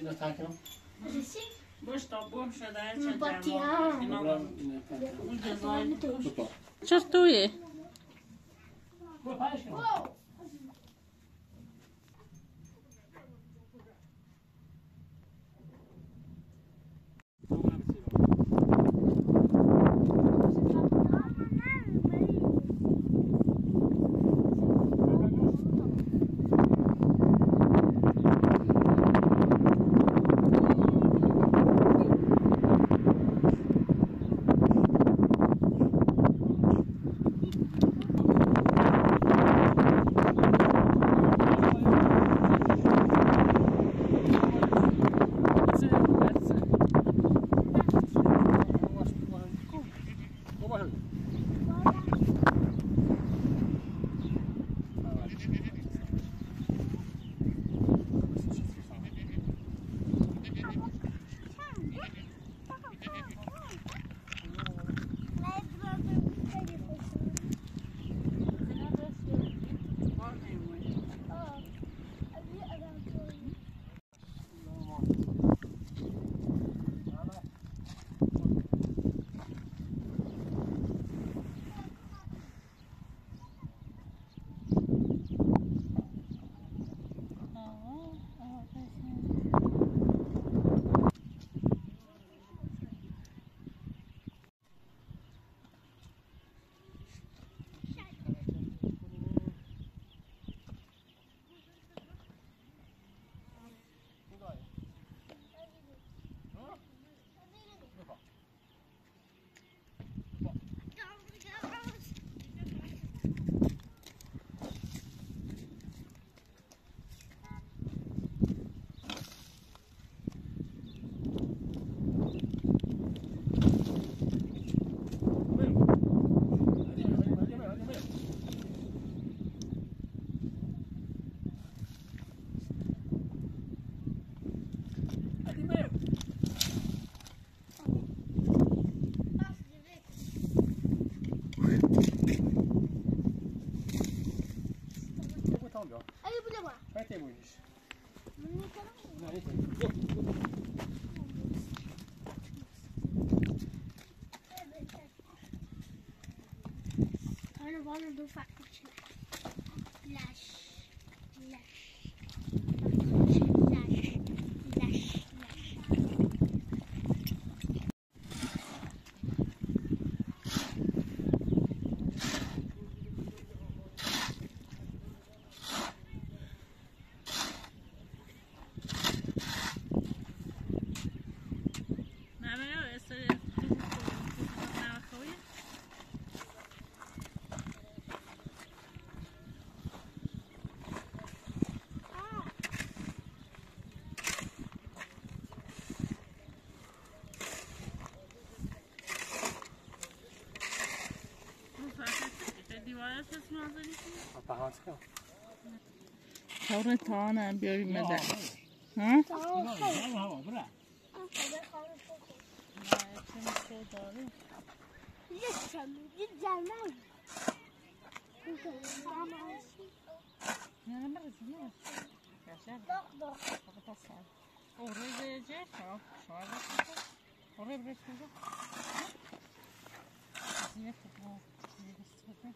Ina takim. Чертує. 忙着做饭。Kavra tağına görmeden. Ha? Oraya gelecek. Oraya bırakacak. Oraya bırakacak.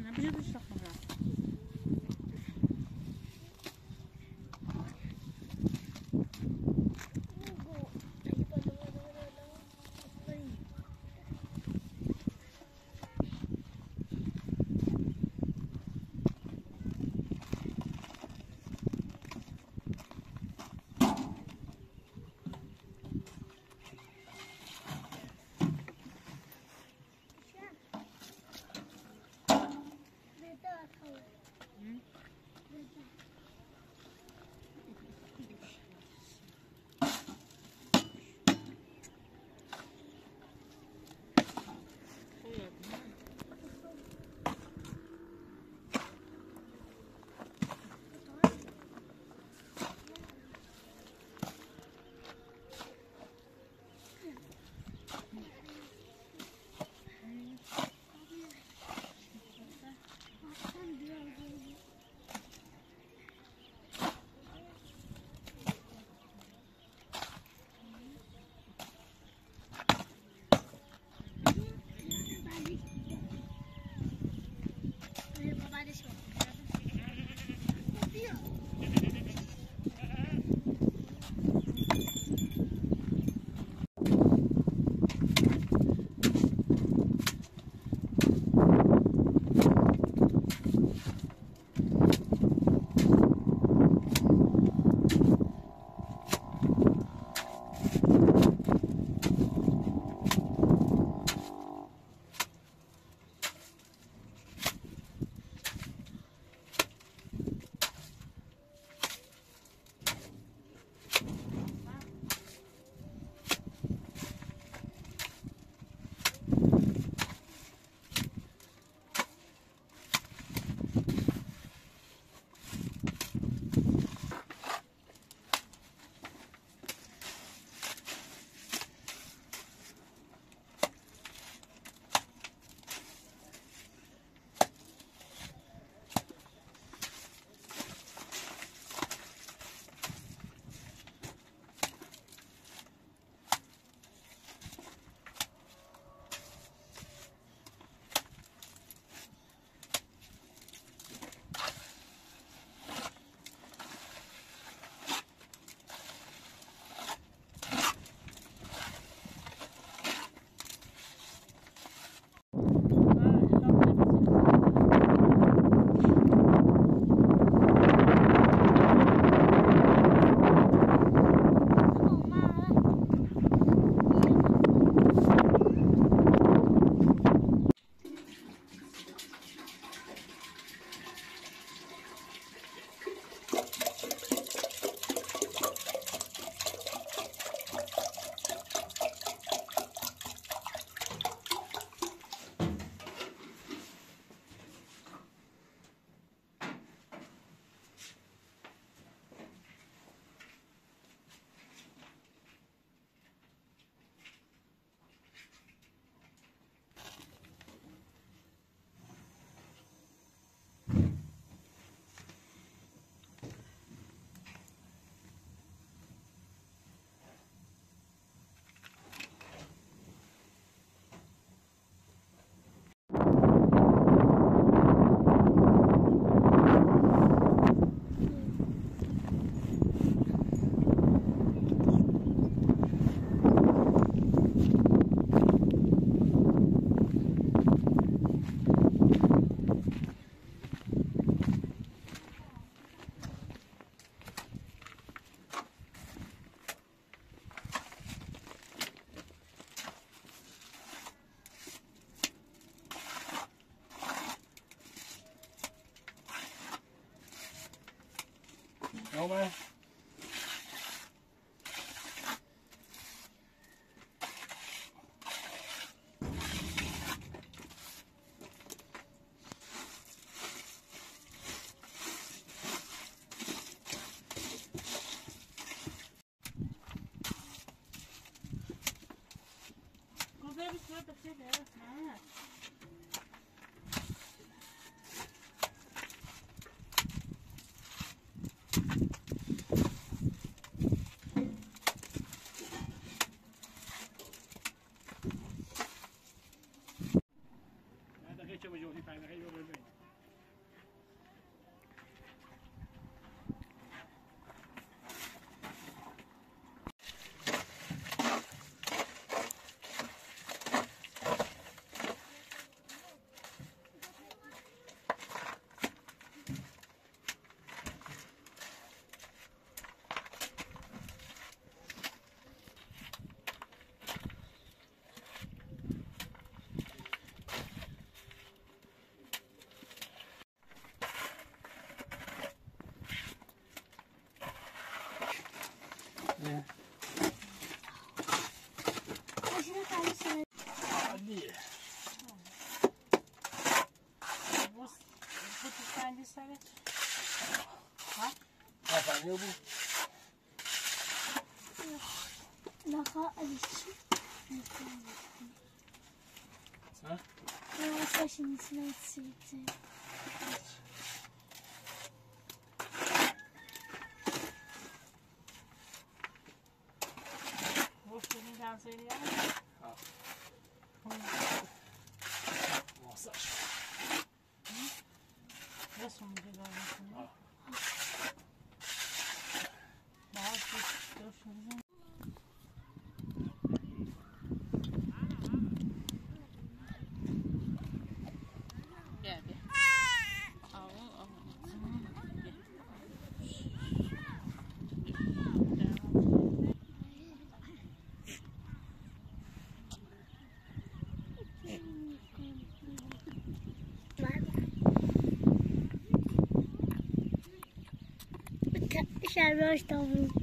那不就是小黄车这边儿 để! 那好，一起。啊？我刷新一次设置。我重新再试一下。Dışarı tavuk. Kolay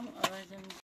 Al aracım.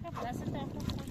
Pra cá.